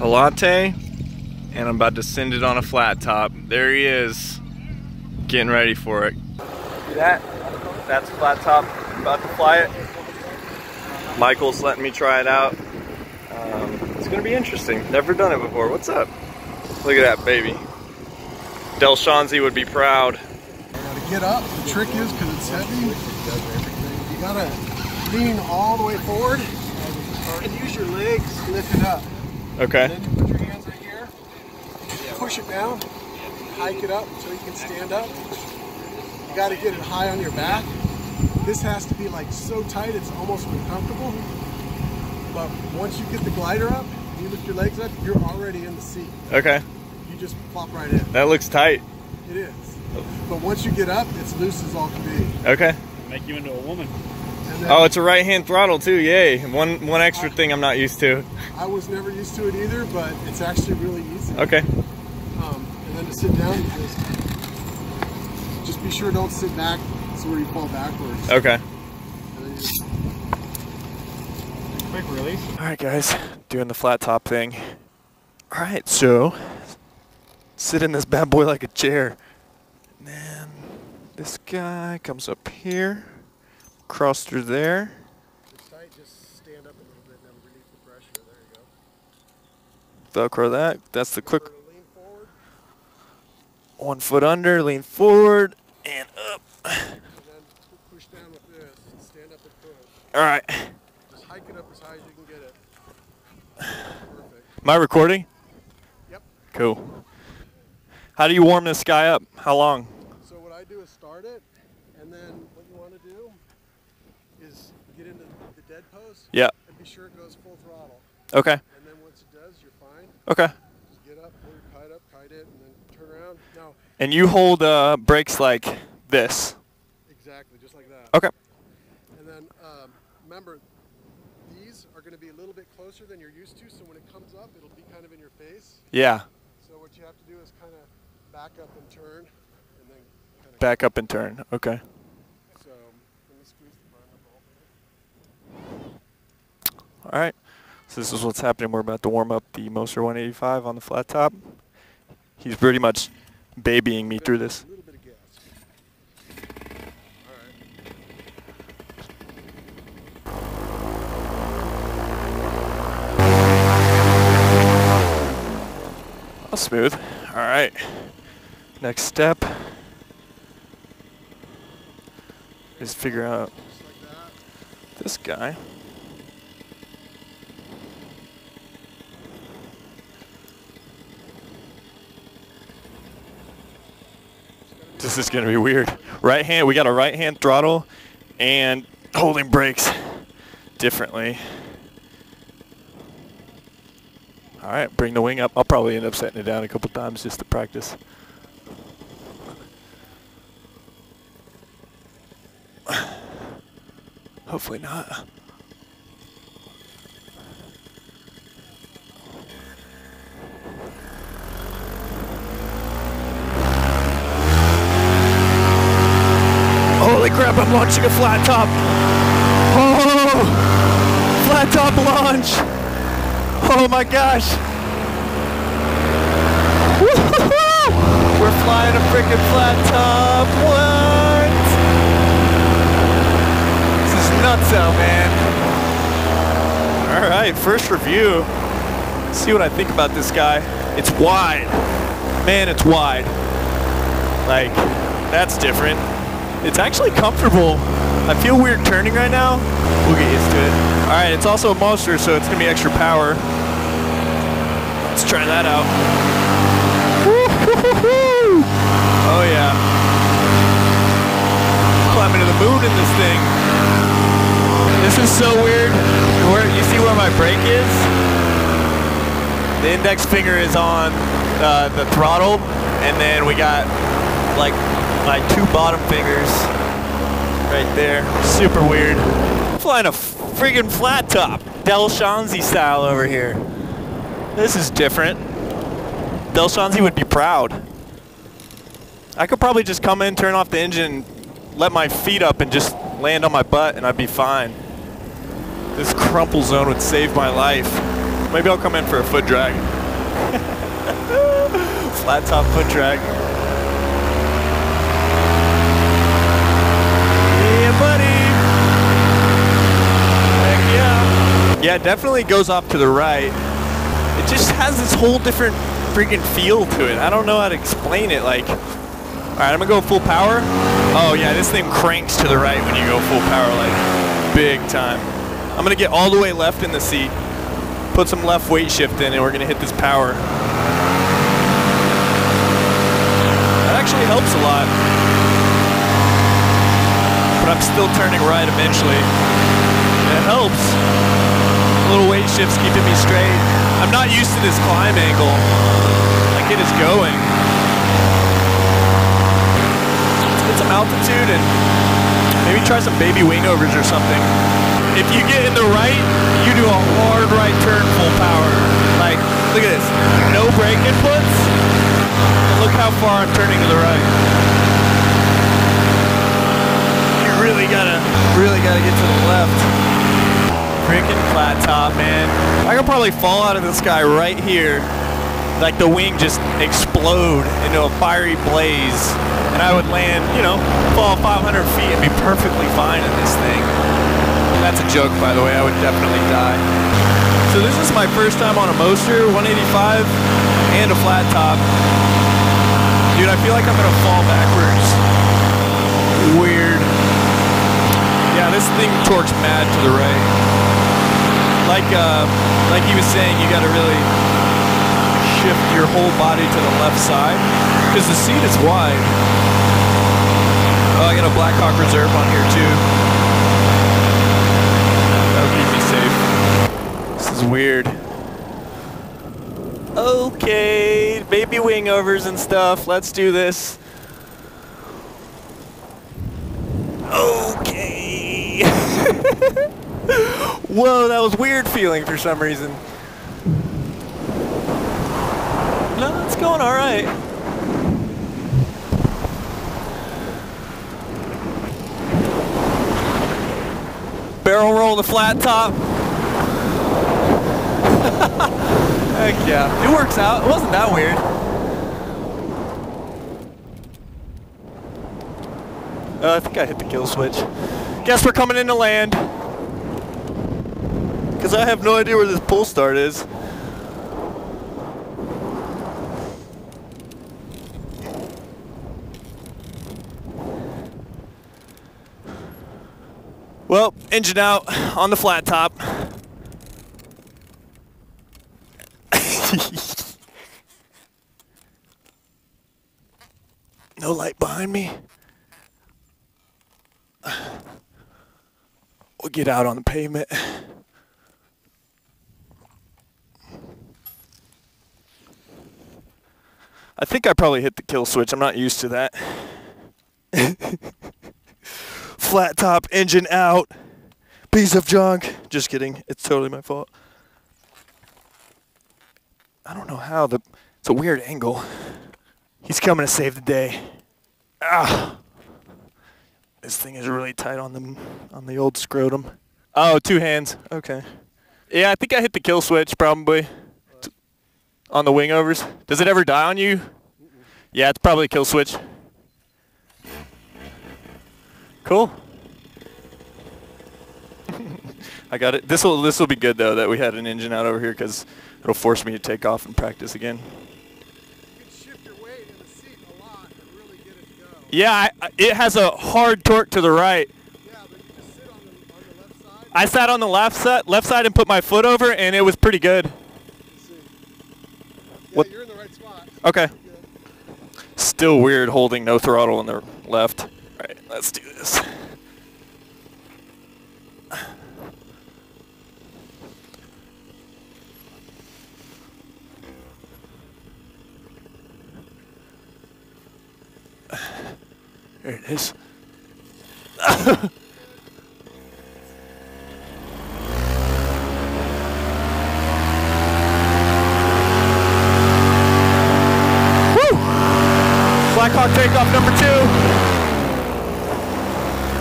a latte and I'm about to send it on a flat top. There he is, getting ready for it. See that? That's flat top. I'm about to fly it. Michael's letting me try it out. Um, it's gonna be interesting. Never done it before. What's up? Look at that baby. Dell Schanze would be proud. Gotta get up. The trick is because it's heavy. You gotta lean all the way forward and use your legs to lift it up. Okay. And then you put your hands right here, push it down, hike it up so you can stand up. You gotta get it high on your back. This has to be like so tight it's almost uncomfortable. But once you get the glider up, you lift your legs up, you're already in the seat. Okay. You just plop right in. That looks tight. It is. But once you get up, it's loose as all can be. Okay. Make you into a woman. And then Oh, it's a right hand throttle too. Yay. One one extra thing I'm not used to. I was never used to it either, but it's actually really easy. Okay. Um, and then to sit down, you just just be sure don't sit back so where you fall backwards. Okay. And then you just- Quick release. All right, guys, doing the flat top thing. All right, so sit in this bad boy like a chair. And then this guy comes up here, cross through there. tight, just stand up a little bit and then relieve the. There. Velcro that. That's the quick Sort of lean forward, one foot under, lean forward, and up. and then push down with this. Stand up and. All right. Just hike it up as high as you can get it. Perfect. Am I recording? Yep. Cool. How do you warm this guy up? How long? So what I do is start it, and then what you want to do is get into the pose Yeah. and be sure it goes full throttle. Okay. And then once it does, you're fine. Okay. Just get up, pull your kite up, kite it, and then turn around. Now, And you hold uh, brakes like this. exactly, just like that. Okay. And then um, remember, these are going to be a little bit closer than you're used to, so when it comes up, it'll be kind of in your face. Yeah. So what you have to do is kind of back up and turn, and then kind of Back up and turn. Okay. So let me squeeze the button up a little bit. All right. So this is what's happening. We're about to warm up the Moster 185 on the flat top. He's pretty much babying me through this. Oh, smooth. All right. Next step is figure out this guy. This is gonna be weird. Right hand, we got a right hand throttle and holding brakes differently. All right, bring the wing up. I'll probably end up setting it down a couple times just to practice. Hopefully not. Holy crap, I'm launching a flat top. Oh, flat top launch. Oh my gosh. We're flying a freaking flat top. What? This is nuts out, man. All right, first review. Let's see what I think about this guy. It's wide. Man, it's wide. Like, that's different. It's actually comfortable. I feel weird turning right now. We'll get used to it. All right, it's also a monster, so it's gonna be extra power. Let's try that out. Oh yeah. Climbing to the moon in this thing. This is so weird. Where you see where my brake is? The index finger is on uh, the throttle, and then we got like my two bottom fingers right there. Super weird. Flying a friggin' flat top. Dell Schanze style over here. This is different. Dell Schanze would be proud. I could probably just come in, turn off the engine, let my feet up and just land on my butt and I'd be fine. This crumple zone would save my life. Maybe I'll come in for a foot drag. Flat top foot drag. Yeah, buddy. Heck yeah. Yeah, it definitely goes off to the right. It just has this whole different freaking feel to it. I don't know how to explain it. Like, all right, I'm gonna go full power. Oh yeah, this thing cranks to the right when you go full power, like big time. I'm gonna get all the way left in the seat, put some left weight shift in, and we're gonna hit this power. That actually helps a lot. But I'm still turning right eventually. It helps. Little weight shift's keeping me straight. I'm not used to this climb angle. Like it is going. Some altitude and maybe try some baby wingovers or something. If you get in the right, you do a hard right turn full power. Like, look at this. No brake inputs. And look how far I'm turning to the right. You really gotta, really gotta get to the left. Freaking flat top, man. I could probably fall out of the sky right here. Like the wing just explode into a fiery blaze. And I would land, you know, fall 500 feet and be perfectly fine in this thing. That's a joke, by the way. I would definitely die. So this is my first time on a Moster 185 and a flat top. Dude, I feel like I'm gonna fall backwards. Weird. Yeah, this thing torques mad to the right. Like, uh, like he was saying, you gotta really shift your whole body to the left side because the seat is wide. Oh, I got a Blackhawk Reserve on here too. That'll keep me safe. This is weird. Okay, baby wingovers and stuff. Let's do this. Okay. Whoa, that was weird feeling for some reason. No, it's going all right. Barrel roll the flat top. Heck yeah, it works out. It wasn't that weird. Uh, I think I hit the kill switch. Guess we're coming into land. Because I have no idea where this pull start is. Well, engine out on the flat top. no light behind me. We'll get out on the pavement. I think I probably hit the kill switch. I'm not used to that. Flat top, engine out. Piece of junk. Just kidding. It's totally my fault. I don't know how. The It's a weird angle. He's coming to save the day. Ah. This thing is really tight on the on the old scrotum. Oh, two hands. Okay. Yeah, I think I hit the kill switch probably on the wingovers. Does it ever die on you? Yeah, it's probably a kill switch. Cool. I got it. This will this will be good though that we had an engine out over here because it'll force me to take off and practice again. You can shift your weight in the seat a lot and really it. Yeah, I, it has a hard torque to the right. Yeah, but you just sit on the, on the left side. I sat on the left side, left side and put my foot over, and it was pretty good. See. Yeah, What- you're in the right spot. Okay. Still weird holding no throttle on the left. All right, let's do this. There it is. Blackhawk takeoff number two.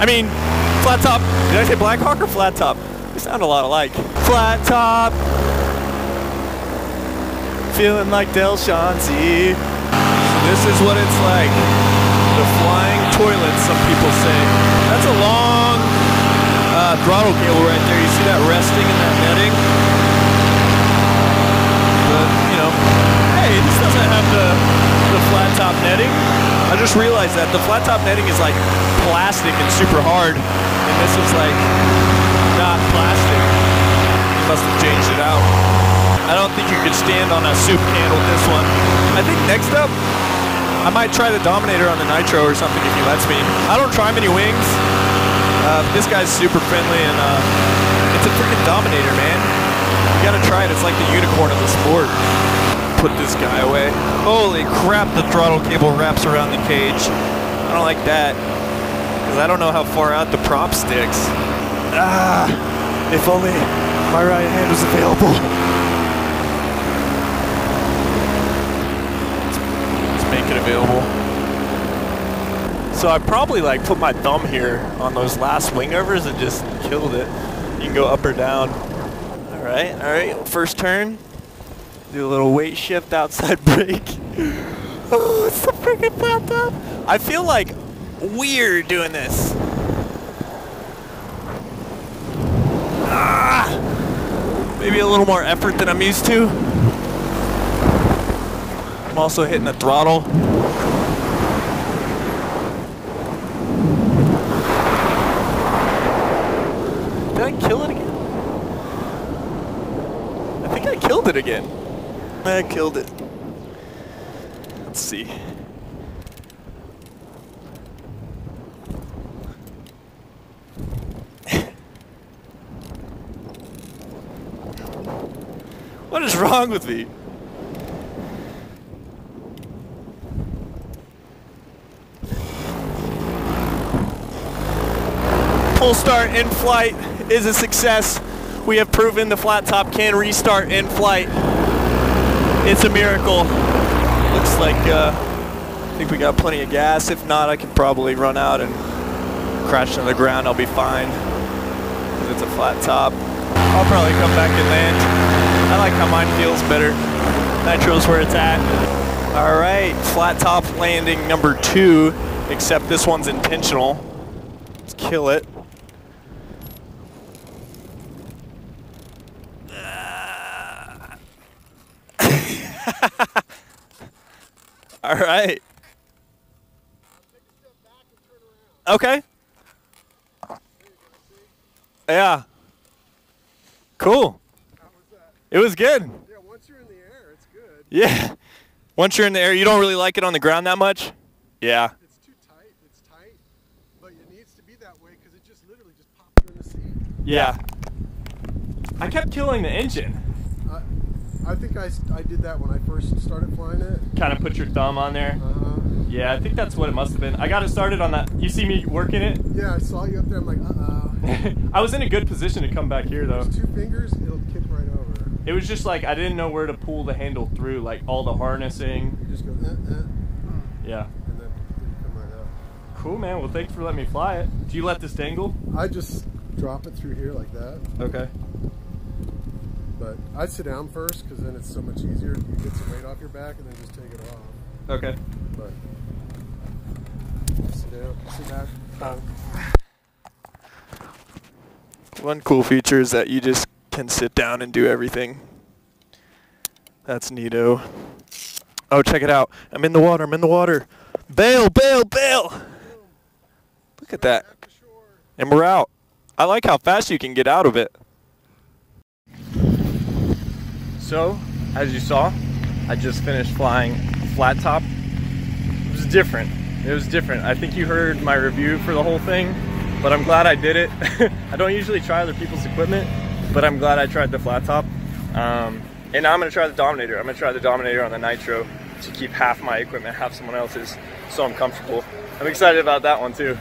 I mean, flat top. Did I say Blackhawk or flat top? They sound a lot alike. Flat top. feeling like Dell Schanze. This is what it's like. The flying toilet, some people say. That's a long uh, throttle cable right there. You see that resting in that netting? But, you know, hey, this doesn't have the, the flat top netting. I just realized that the flat top netting is like plastic and super hard, and this is like not plastic. Must have changed it out. I don't think you could stand on a soup can with this one. I think next up, I might try the Dominator on the Nitro or something if he lets me. I don't try many wings. Uh, this guy's super friendly and uh, it's a freaking Dominator, man. You gotta try it. It's like the unicorn of the sport. Put this guy away. Holy crap, the throttle cable wraps around the cage. I don't like that because I don't know how far out the prop sticks. Ah, if only my right hand was available. Let's, make it available. So I probably like put my thumb here on those last wing overs and just killed it. You can go up or down. All right, all right, first turn. Do a little weight shift outside brake. Oh, it's the freaking top. I feel like weird doing this. Ah, maybe a little more effort than I'm used to. I'm also hitting the throttle. Did I kill it again? I think I killed it again. I killed it. Let's see. what is wrong with me? Pull start in flight is a success. We have proven the flat top can restart in flight. It's a miracle. Looks like uh, I think we got plenty of gas. If not, I could probably run out and crash into the ground. I'll be fine. 'Cause It's a flat top. I'll probably come back and land. I like how mine feels better. Nitro's where it's at. All right, flat top landing number two, except this one's intentional. Let's kill it. All right. Okay. Yeah. Cool. It was good. Yeah, once you're in the air, it's good. Yeah. Once you're in the air, you don't really like it on the ground that much? Yeah. It's too tight. It's tight, but it needs to be that way because it just literally just pops you in the seat. Yeah. I kept killing the engine. I, think I I, did that when I first started flying it. Kind of put your thumb on there. Uh-huh. Yeah, I think that's what it must have been. I got it started on that. You see me working it? Yeah, I saw you up there. I'm like, uh-oh. I was in a good position to come back here though. There's two fingers, it'll kick right over. It was just like I didn't know where to pull the handle through, like all the harnessing. You just go, uh, uh, Yeah. and then come right out. Cool, man. Well, thanks for letting me fly it. Do you let this dangle? I just drop it through here like that, Okay. But I'd sit down first because then it's so much easier. You get some weight off your back and then just take it off. Okay. But sit down, sit back. One cool feature is that you just can sit down and do everything. That's neato. Oh, check it out. I'm in the water. I'm in the water. Bail, bail, bail. Look at that. At the shore. And we're out. I like how fast you can get out of it. So, as you saw, I just finished flying flat top. It was different. It was different. I think you heard my review for the whole thing, but I'm glad I did it. I don't usually try other people's equipment, but I'm glad I tried the flat top. Um, and now I'm gonna try the Dominator. I'm gonna try the Dominator on the Nitro to keep half my equipment, half someone else's, so I'm comfortable. I'm excited about that one too.